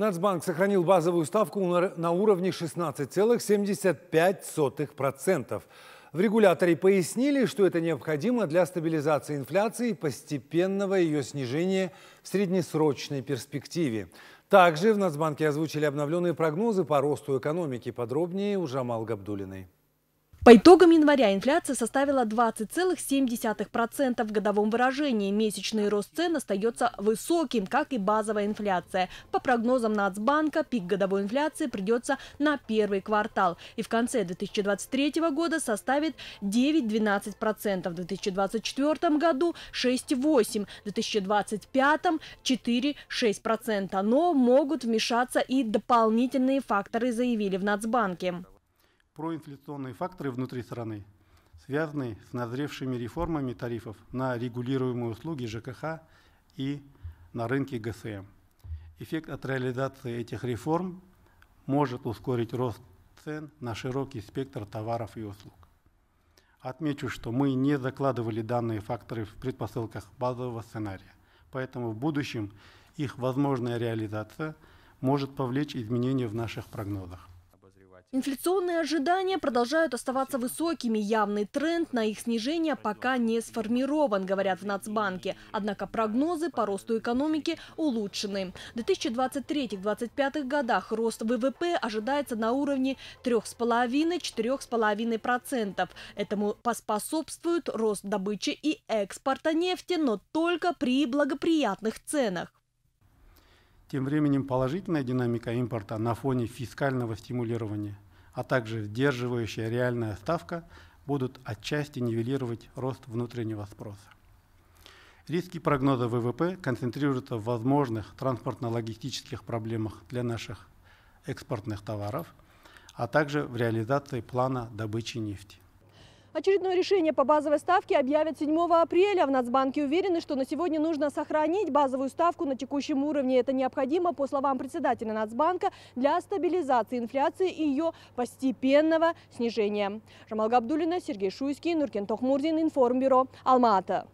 Нацбанк сохранил базовую ставку на уровне 16,75%. В регуляторе пояснили, что это необходимо для стабилизации инфляции и постепенного ее снижения в среднесрочной перспективе. Также в Нацбанке озвучили обновленные прогнозы по росту экономики. Подробнее у Жамал Габдулиной. По итогам января инфляция составила 20,7% в годовом выражении. Месячный рост цен остается высоким, как и базовая инфляция. По прогнозам Нацбанка, пик годовой инфляции придется на первый квартал и в конце 2023 года составит 9-12%, в 2024 году 6,8%, в 2025 4-6%. Но могут вмешаться и дополнительные факторы, заявили в Нацбанке проинфляционные факторы внутри страны, связанные с назревшими реформами тарифов на регулируемые услуги ЖКХ и на рынке ГСМ. Эффект от реализации этих реформ может ускорить рост цен на широкий спектр товаров и услуг. Отмечу, что мы не закладывали данные факторы в предпосылках базового сценария, поэтому в будущем их возможная реализация может повлечь изменения в наших прогнозах. Инфляционные ожидания продолжают оставаться высокими. Явный тренд на их снижение пока не сформирован, говорят в Нацбанке. Однако прогнозы по росту экономики улучшены. В 2023-2025 годах рост ВВП ожидается на уровне 3,5-4,5%. Этому поспособствует рост добычи и экспорта нефти, но только при благоприятных ценах. Тем временем положительная динамика импорта на фоне фискального стимулирования, а также сдерживающая реальная ставка будут отчасти нивелировать рост внутреннего спроса. Риски прогноза ВВП концентрируются в возможных транспортно-логистических проблемах для наших экспортных товаров, а также в реализации плана добычи нефти. Очередное решение по базовой ставке объявят 7 апреля. В Нацбанке уверены, что на сегодня нужно сохранить базовую ставку на текущем уровне. Это необходимо, по словам председателя Нацбанка, для стабилизации инфляции и ее постепенного снижения. Жамал Габдулина, Сергей Шуйский, Нуркен Тохмурдин, Информбюро, Алмата.